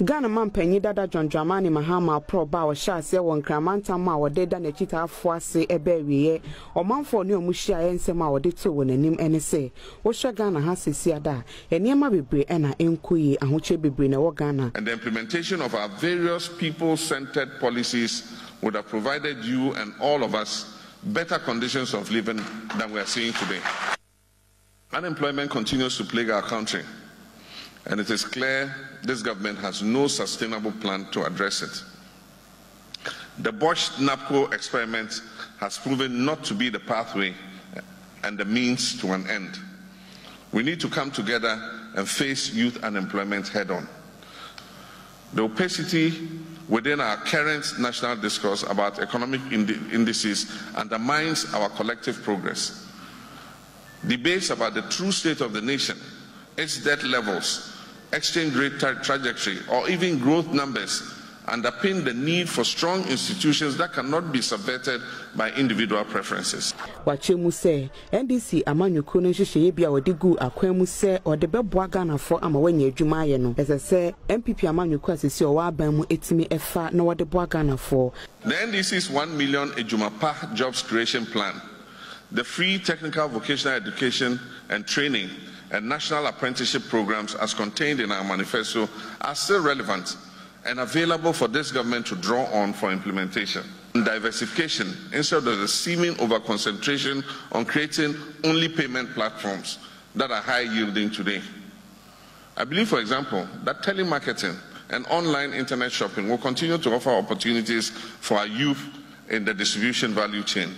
ghana mampanyin dada john dramani mahama prɔba a ɔhyɛ aseɛ wɔ nkramantam a wɔde da n'akyitaafoɔ ase ɛbɛ awieɛ ɔmanfoɔ ne ɔmo hyiaeɛ nsɛm a wɔde too wɔ n'anim ɛne sɛ wohwɛ ghana ha sesi ada. A nneɛma bebree ɛna ɛnkɔ yie ahokyere bebree na ɛwɔ ghana. And the implementation of our various people centered policies would have provided you and all of us better conditions of living than we are seeing today. Unemployment continues to plague our country, and it is clear this government has no sustainable plan to address it. The Bosch NABCO experiment has proven not to be the pathway uh, and the means to an end. We need to come together and face youth unemployment head on. The opacity within our current national discourse about economic indi- indices undermines our collective progress. Debates about the true state of the nation, its debt levels, exchange rate tra- trajectory, or even growth numbers underpin the need for strong institutions that cannot be subverted by individual preferences. wakyerɛ mu sɛ ndc amanyɔkuo no nhyehyɛeɛ bi a wɔde gu akwan mu sɛ ɔde bɛboa ghanafoɔ ama wɔanya adwuma ayɛ no. Ɛsɛ sɛ npp amanyɔkuo a sesi ɔwɔ aban mu ɛtumi ɛfa na wɔde boa ghanafoɔ The NDC's 1 million Ejumapa jobs creation plan, the free technical vocational education and training, and national apprenticeship programs as contained in our manifesto are still relevant and available for this government to draw on for implementation. And diversification instead of the seeming over concentration on creating only payment platforms that are high yielding today. I believe, for example, that telemarketing and online internet shopping will continue to offer opportunities for our youth in the distribution value chain.